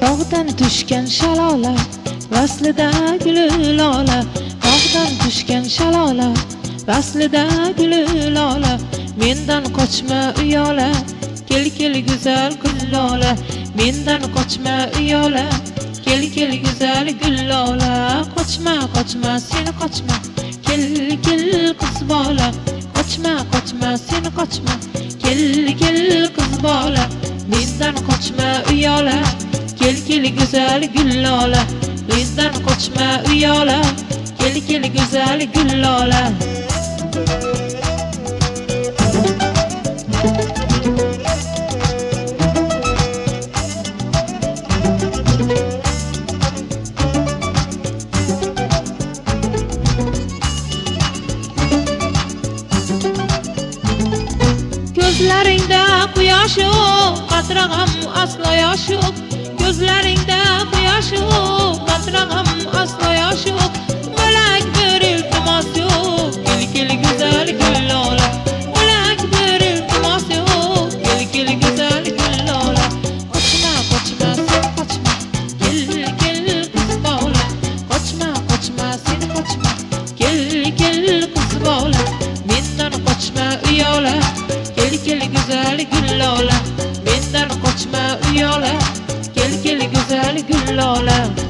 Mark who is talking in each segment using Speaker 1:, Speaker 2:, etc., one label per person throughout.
Speaker 1: Tog'dan tushgan shalola Vaslida guli lola. Tog'dan tushgan shalola Vaslida guli lola. Mendan qochma uyola Kel kel go'zal gul lola Mendan qochma uyola Kel kel go'zal gul lola Qochma qochma sen qochma Kel kel qiz bola. Sen qochma kel kel qiz bola mendan qochma uyola kel kel go'zal gullola mendan qochma uyola kel kel go'zal gullola ko'zlaringda quyosh yo'q qatrag'am aslo yosh yo'q ko'zlaringda quyosh yo'q qatrag'am aslo yosh yo'q bo'lak bir iltimos yo'q kel kel go'zal gullola bo'lak bir iltimos yo'q kel kel go'zal gullola qochma qochma sen qochma kel kel qiz bola qochma qochma sen qochma kel kel qiz bola mendan qochma uyola. Kel kel go'zal gullola mendan qochma uyola kel kel go'zal gullola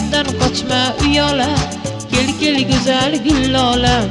Speaker 1: mendan qochma uyola kel kel go'zal gullolam